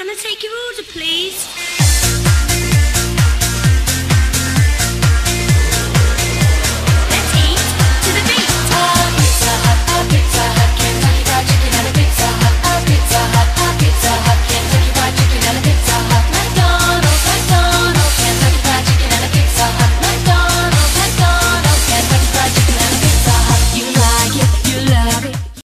Can I take your order, please?